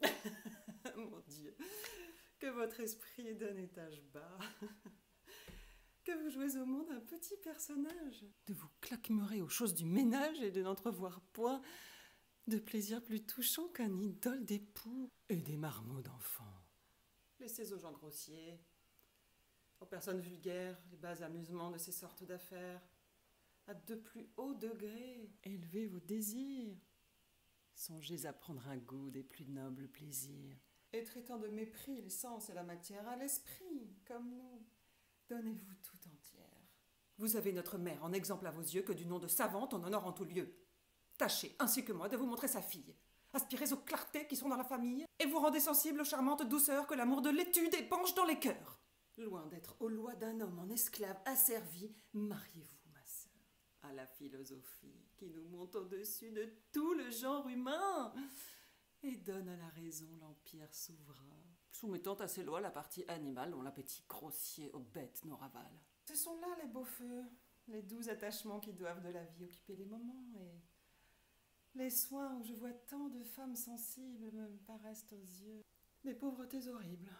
Mon Dieu, que votre esprit est d'un étage bas. Que vous jouez au monde un petit personnage. De vous claquemurer aux choses du ménage et de n'entrevoir point de plaisir plus touchant qu'un idole d'époux et des marmots d'enfants. Laissez aux gens grossiers, aux personnes vulgaires, les bas amusements de ces sortes d'affaires. À de plus hauts degrés, élevez vos désirs. Songez à prendre un goût des plus nobles plaisirs. Et traitant de mépris l'essence et la matière à l'esprit, comme nous, donnez-vous tout entière. Vous avez notre mère en exemple à vos yeux que du nom de savante on honore en tout lieu. Tâchez, ainsi que moi, de vous montrer sa fille. Aspirez aux clartés qui sont dans la famille, et vous rendez sensible aux charmantes douceurs que l'amour de l'étude épanche dans les cœurs. Loin d'être aux lois d'un homme en esclave asservi, mariez-vous, à la philosophie qui nous monte au-dessus de tout le genre humain et donne à la raison l'empire souverain, soumettant à ses lois la partie animale dont l'appétit grossier aux bêtes nous ravale. Ce sont là les beaux feux, les doux attachements qui doivent de la vie occuper les moments et les soins où je vois tant de femmes sensibles me paraissent aux yeux des pauvretés horribles.